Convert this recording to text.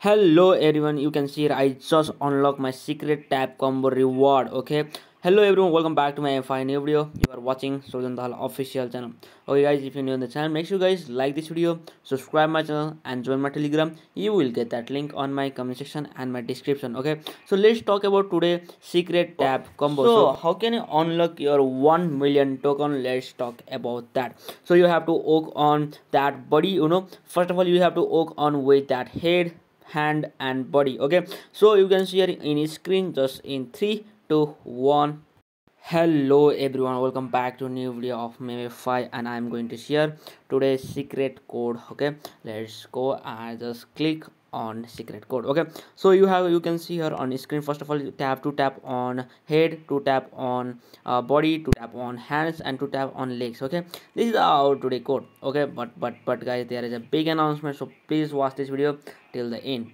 hello everyone. You can see here i just unlocked my secret tab combo reward okay? Hello everyone. Welcome back to my fine new video. You are watching Sujan Dahal official channel. Okay guys if you're new on the channel make sure you guys like this video subscribe my channel and join my telegram. You will get that link on my comment section and my description okay? So let's talk about today secret tab combo. So, so how can you unlock your 1 million token? Let's talk about that. So you have to work on that body you know. First of all you have to work on with that head hand and body okay? So you can see here in screen just in three two one hello everyone welcome back to a new video of memeFi and i'm going to share today's secret code okay? Let's go and just click on secret code okay? So you have you can see here on screen first of all you have to tap on head to tap on uh, body to tap on hands and to tap on legs okay? This is our today code okay? But but but guys there is a big announcement so please watch this video till the end